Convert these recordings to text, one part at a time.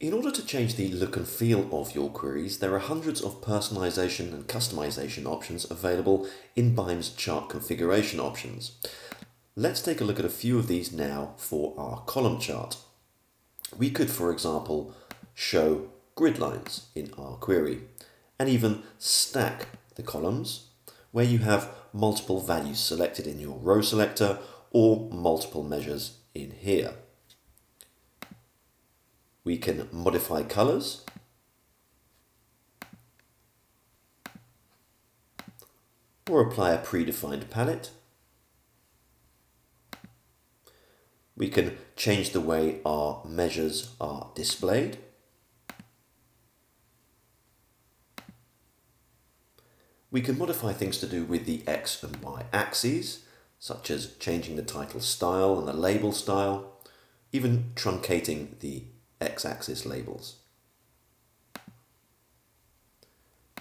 In order to change the look and feel of your queries, there are hundreds of personalization and customization options available in BIME's chart configuration options. Let's take a look at a few of these now for our column chart. We could, for example, show grid lines in our query and even stack the columns where you have multiple values selected in your row selector or multiple measures in here. We can modify colors. Or apply a predefined palette. We can change the way our measures are displayed. We can modify things to do with the X and Y axes, such as changing the title style and the label style, even truncating the x-axis labels.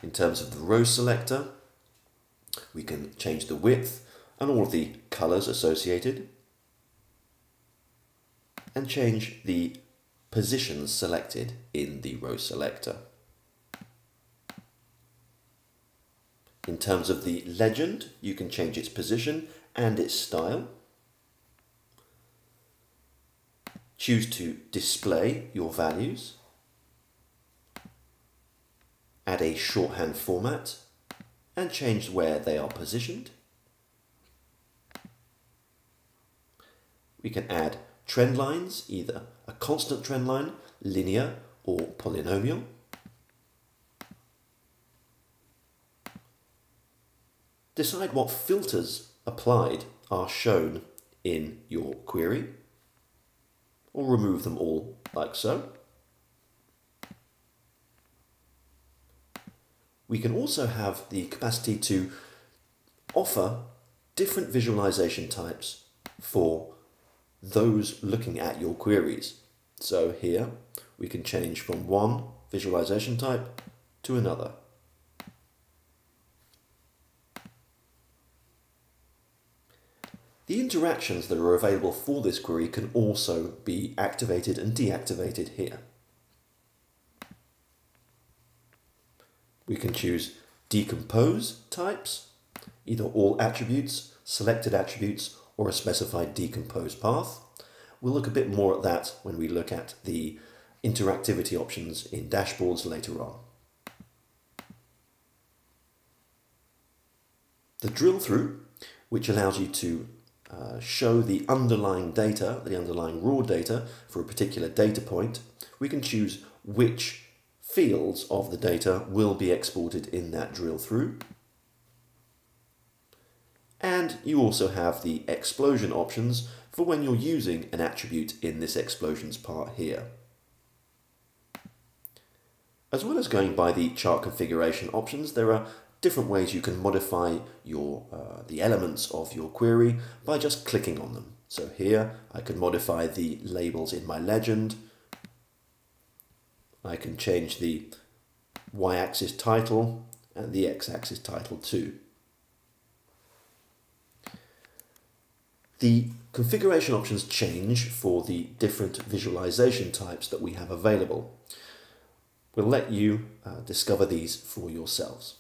In terms of the row selector, we can change the width and all of the colors associated and change the positions selected in the row selector. In terms of the legend, you can change its position and its style. Choose to display your values, add a shorthand format, and change where they are positioned. We can add trend lines, either a constant trend line, linear, or polynomial. Decide what filters applied are shown in your query or remove them all like so. We can also have the capacity to offer different visualization types for those looking at your queries. So here we can change from one visualization type to another. The interactions that are available for this query can also be activated and deactivated here. We can choose decompose types, either all attributes, selected attributes, or a specified decompose path. We'll look a bit more at that when we look at the interactivity options in dashboards later on. The drill through, which allows you to uh, show the underlying data, the underlying raw data for a particular data point, we can choose which fields of the data will be exported in that drill through. And you also have the explosion options for when you're using an attribute in this explosions part here. As well as going by the chart configuration options, there are different ways you can modify your uh, the elements of your query by just clicking on them. So here I can modify the labels in my legend. I can change the y-axis title and the x-axis title too. The configuration options change for the different visualization types that we have available. We'll let you uh, discover these for yourselves.